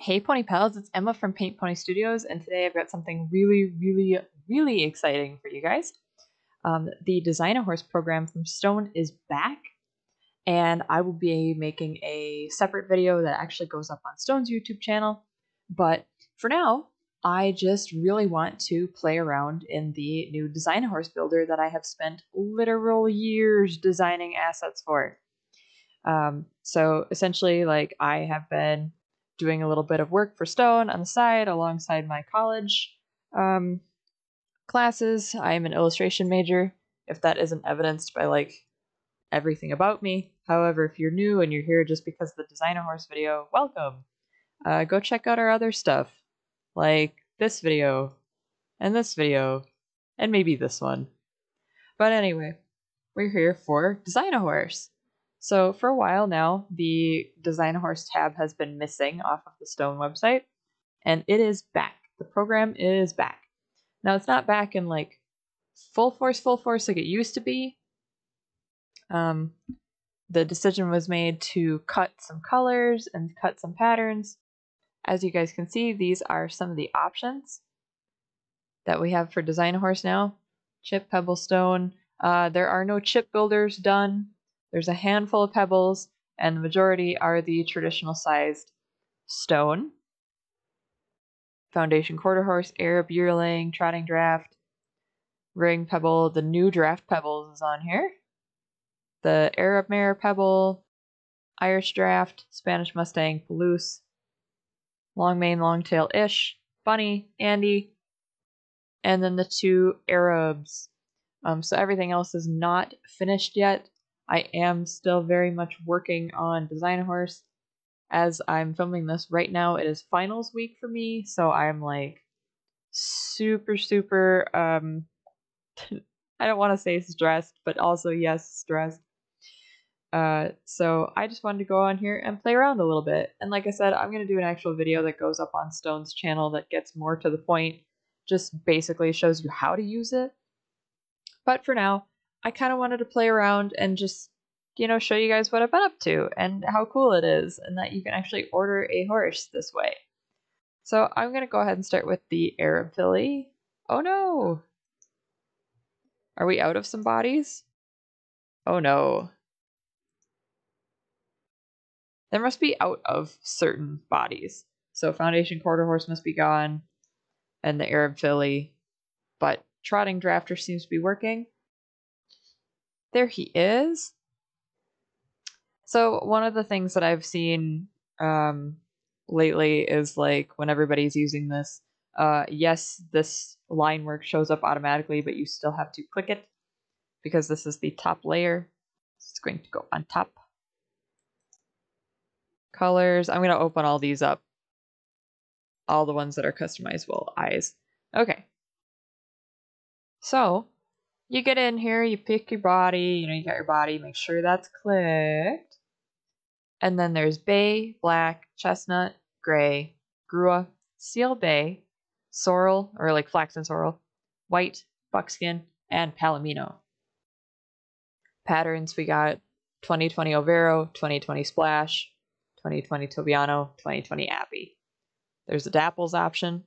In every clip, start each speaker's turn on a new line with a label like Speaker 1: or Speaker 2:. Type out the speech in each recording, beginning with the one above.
Speaker 1: Hey Pony Pals, it's Emma from Paint Pony Studios, and today I've got something really, really, really exciting for you guys. Um, the Design a Horse program from Stone is back, and I will be making a separate video that actually goes up on Stone's YouTube channel. But for now, I just really want to play around in the new Design a Horse builder that I have spent literal years designing assets for. Um, so essentially, like I have been doing a little bit of work for Stone on the side alongside my college um, classes. I am an illustration major, if that isn't evidenced by like everything about me. However, if you're new and you're here just because of the Design a Horse video, welcome. Uh, go check out our other stuff, like this video, and this video, and maybe this one. But anyway, we're here for Design a Horse. So for a while now, the Design a Horse tab has been missing off of the Stone website, and it is back. The program is back. Now it's not back in like full force, full force like it used to be. Um, the decision was made to cut some colors and cut some patterns. As you guys can see, these are some of the options that we have for Design a Horse now. Chip, Pebble, Stone. Uh, there are no chip builders done there's a handful of pebbles, and the majority are the traditional sized stone. Foundation quarter horse, Arab yearling, trotting draft, ring pebble. The new draft pebbles is on here. The Arab mare pebble, Irish draft, Spanish Mustang, Palouse, long mane, long tail ish, Bunny, Andy, and then the two Arabs. Um, so everything else is not finished yet. I am still very much working on Design a Horse. As I'm filming this right now, it is finals week for me, so I'm like super, super, um, I don't want to say stressed, but also, yes, stressed. Uh, so I just wanted to go on here and play around a little bit. And like I said, I'm going to do an actual video that goes up on Stone's channel that gets more to the point, just basically shows you how to use it. But for now, I kind of wanted to play around and just, you know, show you guys what I've been up to and how cool it is and that you can actually order a horse this way. So I'm going to go ahead and start with the Arab filly. Oh no! Are we out of some bodies? Oh no. There must be out of certain bodies. So Foundation Quarter Horse must be gone, and the Arab filly. But Trotting Drafter seems to be working. There he is. So one of the things that I've seen um, lately is like when everybody's using this, uh, yes, this line work shows up automatically, but you still have to click it because this is the top layer. It's going to go on top. Colors. I'm going to open all these up. All the ones that are customizable. Eyes. Okay. So you get in here, you pick your body, you know, you got your body, make sure that's clicked. And then there's bay, black, chestnut, gray, grulla, seal bay, sorrel, or like flaxen sorrel, white, buckskin, and palomino. Patterns we got 2020 Overo, 2020 Splash, 2020 Tobiano, 2020 Appy. There's a Dapples option.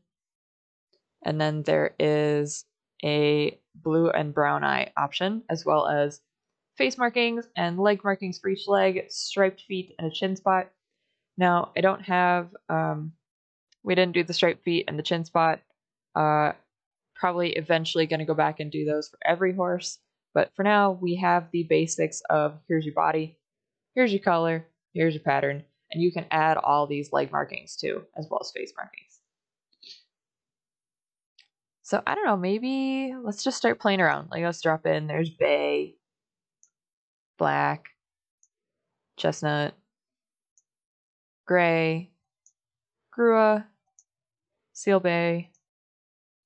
Speaker 1: And then there is a blue and brown eye option, as well as face markings and leg markings for each leg, striped feet, and a chin spot. Now, I don't have, um, we didn't do the striped feet and the chin spot. Uh, probably eventually going to go back and do those for every horse. But for now, we have the basics of here's your body, here's your color, here's your pattern, and you can add all these leg markings too, as well as face markings. So I don't know, maybe let's just start playing around. Like let's drop in, there's Bay, Black, Chestnut, Gray, Grulla, Seal Bay,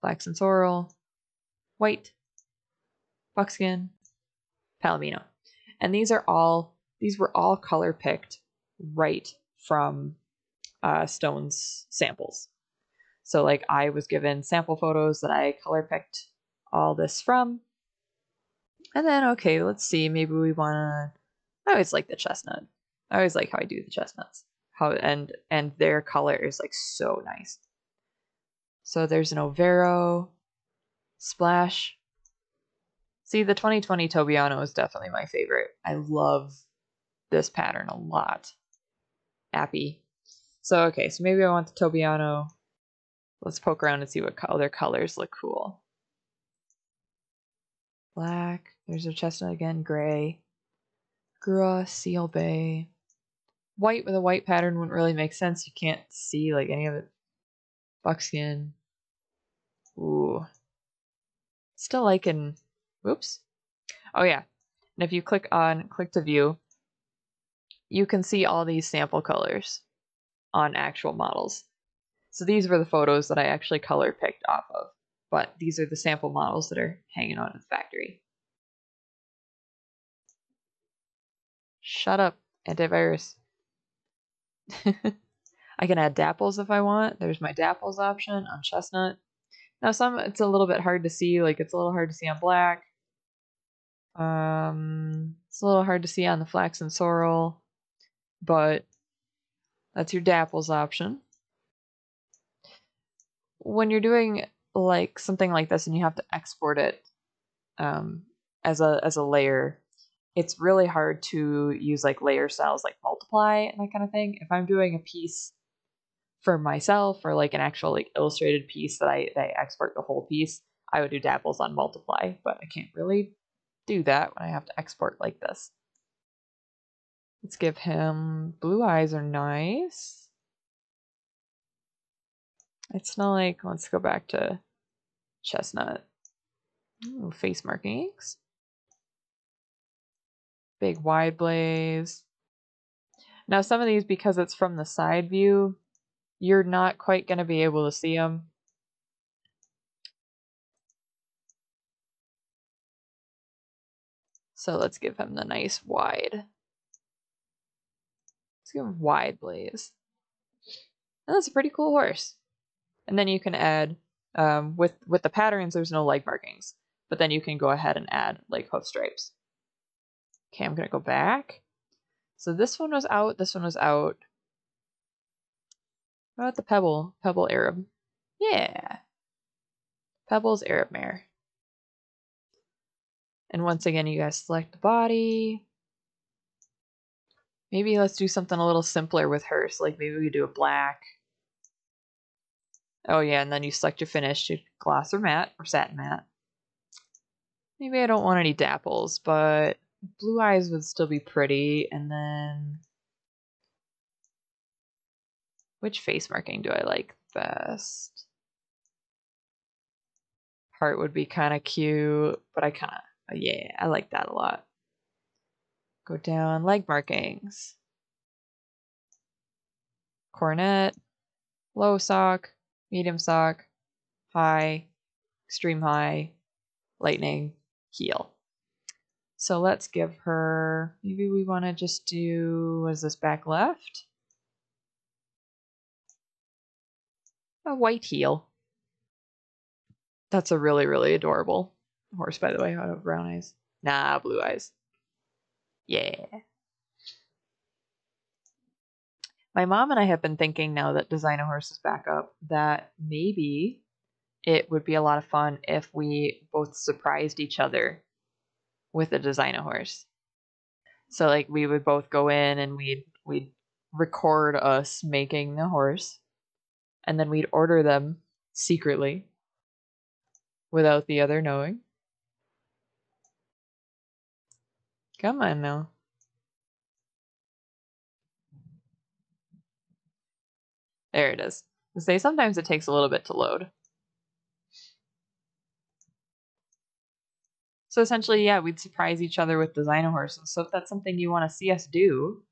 Speaker 1: black and Sorrel, White, Buckskin, Palomino. And these are all, these were all color picked right from uh, Stone's samples. So like I was given sample photos that I color picked all this from. And then, okay, let's see, maybe we want to, I always like the chestnut. I always like how I do the chestnuts. how and and their color is like so nice. So there's an Overo, Splash. See, the 2020 Tobiano is definitely my favorite. I love this pattern a lot. Appy. So, okay, so maybe I want the Tobiano. Let's poke around and see what other colors look cool. Black. There's a chestnut again. Gray. Grulla, Seal Bay. White with a white pattern wouldn't really make sense. You can't see like any of it. Buckskin. Ooh. Still liking. Whoops. Oh yeah. And if you click on click to view, you can see all these sample colors on actual models. So these were the photos that I actually color picked off of, but these are the sample models that are hanging out in the factory. Shut up, antivirus. I can add dapples if I want. There's my dapples option on chestnut. Now some it's a little bit hard to see, like it's a little hard to see on black. Um, it's a little hard to see on the flaxen sorrel, but that's your dapples option. When you're doing like something like this and you have to export it um, as a as a layer, it's really hard to use like layer styles like multiply and that kind of thing. If I'm doing a piece for myself or like an actual like illustrated piece that I, that I export the whole piece, I would do dapples on multiply, but I can't really do that when I have to export like this. Let's give him blue eyes are nice. It's not like let's go back to chestnut. Ooh, face markings. Big wide blaze. Now some of these, because it's from the side view, you're not quite going to be able to see them. So let's give him the nice wide. Let's give him wide blaze. And that's a pretty cool horse. And then you can add, um, with, with the patterns, there's no leg markings. But then you can go ahead and add like hoof stripes. Okay, I'm to go back. So this one was out, this one was out. How about the Pebble? Pebble Arab. Yeah. Pebble's Arab mare. And once again, you guys select the body. Maybe let's do something a little simpler with her. So like maybe we do a black. Oh yeah, and then you select your finish, your gloss or matte or satin matte. Maybe I don't want any dapples, but blue eyes would still be pretty. And then which face marking do I like best? Heart would be kind of cute, but I kind of, yeah, I like that a lot. Go down, leg markings. Cornet, low sock, medium sock, high, extreme high, lightning, heel. So let's give her, maybe we want to just do, what is this, back left? A white heel. That's a really, really adorable horse, by the way. I have brown eyes. Nah, blue eyes. Yeah. My mom and I have been thinking now that Design a Horse is back up that maybe it would be a lot of fun if we both surprised each other with a Design a Horse. So like we would both go in and we'd we'd record us making the horse and then we'd order them secretly without the other knowing. Come on now. There it is. say sometimes it takes a little bit to load. So essentially, yeah, we'd surprise each other with designer horses. So if that's something you want to see us do,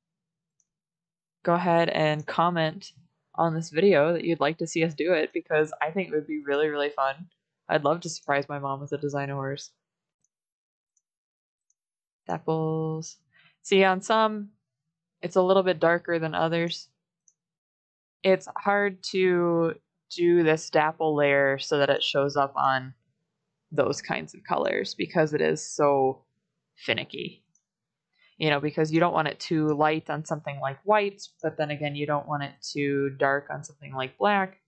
Speaker 1: go ahead and comment on this video that you'd like to see us do it because I think it would be really, really fun. I'd love to surprise my mom with a designer horse. Dapples. See, on some, it's a little bit darker than others. It's hard to do this dapple layer so that it shows up on those kinds of colors because it is so finicky. you know, because you don't want it too light on something like white, but then again, you don't want it too dark on something like black.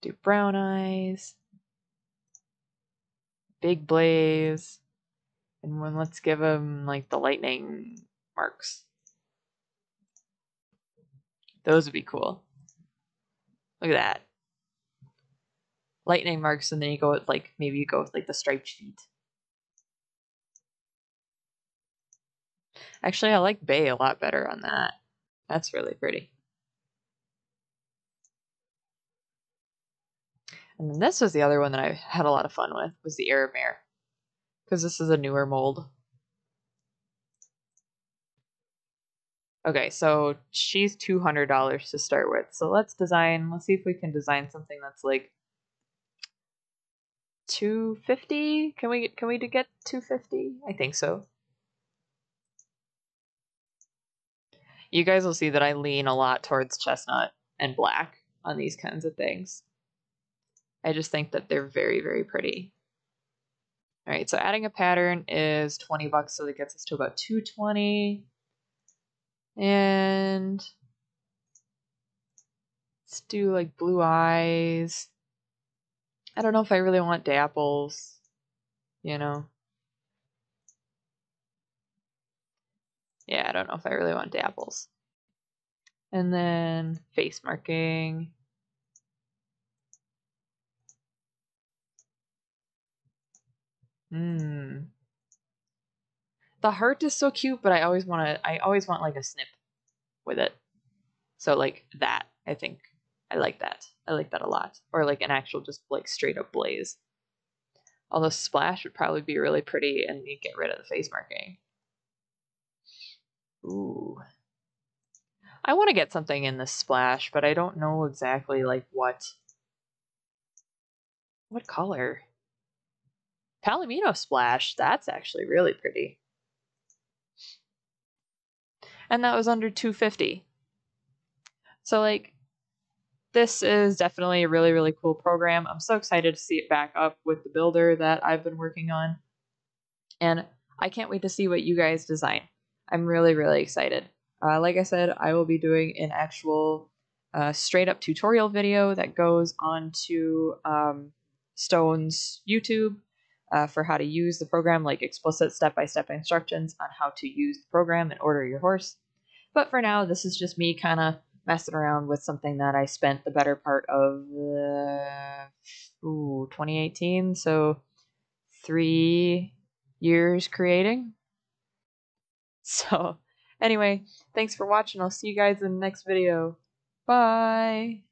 Speaker 1: Do brown eyes, big blaze, and then let's give them like the lightning marks. Those would be cool. Look at that. Lightning marks, and then you go with like maybe you go with like the striped feet. Actually, I like Bay a lot better on that. That's really pretty. And then this was the other one that I had a lot of fun with, was the Arab Mare. Because this is a newer mold. Okay, so she's $200 to start with. So let's design, let's see if we can design something that's like 250 can we can we get 250 i think so. You guys will see that i lean a lot towards chestnut and black on these kinds of things. I just think that they're very very pretty. All right so adding a pattern is 20 bucks so that gets us to about 220 and let's do like blue eyes I don't know if I really want dapples, you know. Yeah, I don't know if I really want dapples. And then face marking. Hmm. The heart is so cute, but I always want to I always want like a snip with it. So like that, I think I like that. I like that a lot. Or like an actual just like straight up blaze. Although splash would probably be really pretty and you get rid of the face marking. Ooh. I want to get something in this splash, but I don't know exactly like what. What color? Palomino splash. That's actually really pretty. And that was under 250. So like this is definitely a really, really cool program. I'm so excited to see it back up with the builder that I've been working on. And I can't wait to see what you guys design. I'm really, really excited. Uh, like I said, I will be doing an actual uh, straight up tutorial video that goes onto um, Stone's YouTube uh, for how to use the program, like explicit step by step instructions on how to use the program and order your horse. But for now, this is just me kind of messing around with something that I spent the better part of uh, ooh, 2018, so three years creating. So, anyway, thanks for watching. I'll see you guys in the next video. Bye!